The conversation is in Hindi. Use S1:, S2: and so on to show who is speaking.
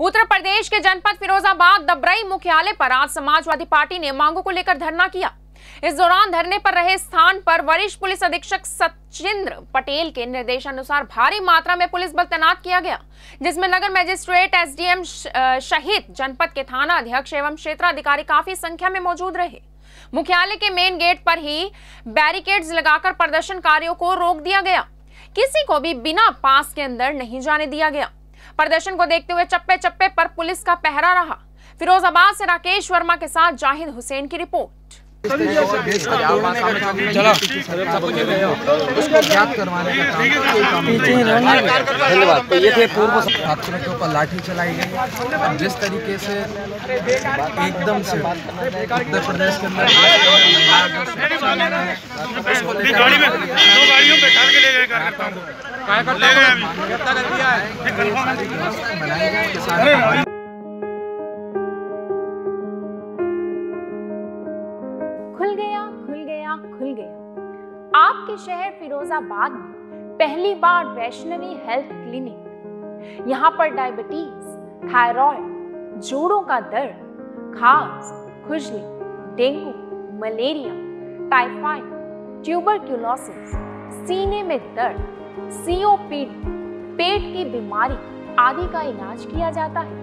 S1: उत्तर प्रदेश के जनपद फिरोजाबाद दबरई मुख्यालय पर आज समाजवादी पार्टी ने मांगों को लेकर धरना किया। इस दौरान धरने पर रहे स्थान पर वरिष्ठ पुलिस अधीक्षक सचिंद्र पटेल के निर्देशानुसार भारी मात्रा में पुलिस बल तैनात किया गया, जिसमें नगर मजिस्ट्रेट एसडीएम शहीद, जनपद के थाना अध्यक्ष एवं क्षेत्राधिकारी काफ़ी संख्या में मौजूद रहे। मुख्यालय के मेन गेट पर ही बैरिकेड्स लगाकर प्रदर्शनकारियों को रोक दिया गया। किसी को भी बिना पास के अंदर नहीं जाने दिया गया। प्रदर्शन को देखते हुए चप्पे चप्पे पर पुलिस का पहरा रहा। फिरोजाबाद से राकेश वर्मा के साथ जाहिद हुसैन की रिपोर्ट।
S2: धन्यवाद। तो ये थे पूर्व छात्रों के ऊपर लाठी चलाई गई। जिस तरीके से एकदम से उत्तर प्रदेश के अंदर
S3: ले गए कार्यकर्ताओं को ले गए अभी।
S1: खुल गया खुल गया खुल गया। आपके शहर फिरोजाबाद में पहली बार वैष्णवी हेल्थ क्लिनिक यहाँ पर डायबिटीज़ थायराइड जोड़ों का दर्द खास खुजली डेंगू मलेरिया टाइफाइड ट्यूबरक्यूलोसिस सीने में दर्द सीओपीडी पेट की बीमारी आदि का इलाज किया जाता है।